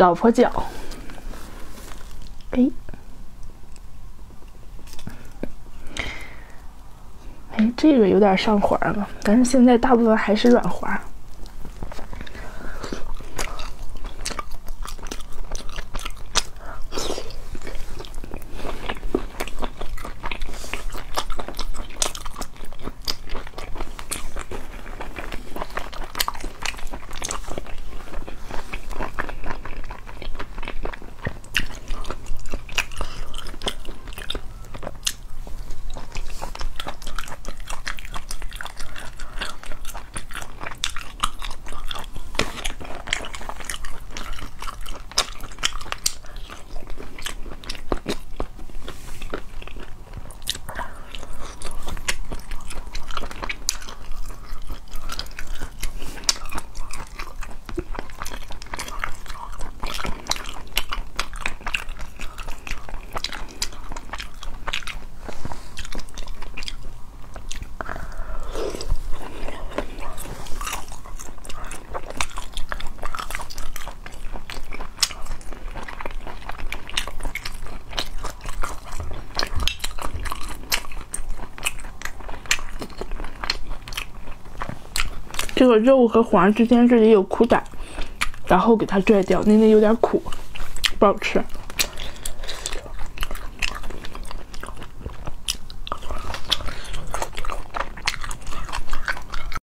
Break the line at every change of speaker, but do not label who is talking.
老婆脚，哎，哎，这个有点上滑了，但是现在大部分还是软滑。这个肉和黄之间这里有苦胆，然后给它拽掉，那那有点苦，不好吃。